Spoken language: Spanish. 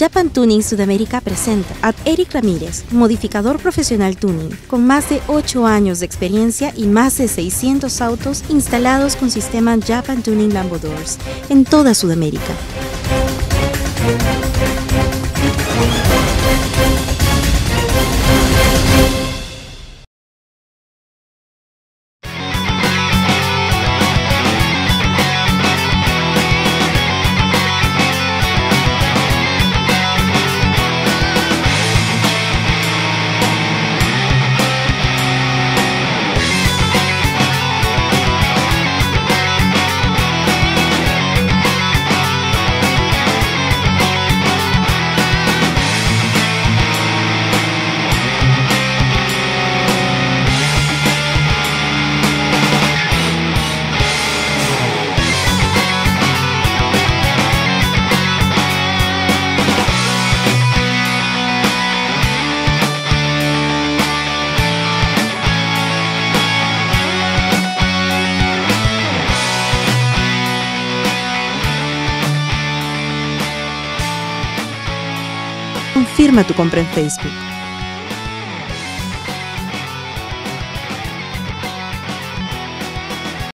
Japan Tuning Sudamérica presenta a Eric Ramírez, modificador profesional tuning, con más de 8 años de experiencia y más de 600 autos instalados con sistema Japan Tuning Lambo Doors en toda Sudamérica. Confirma tu compra en Facebook.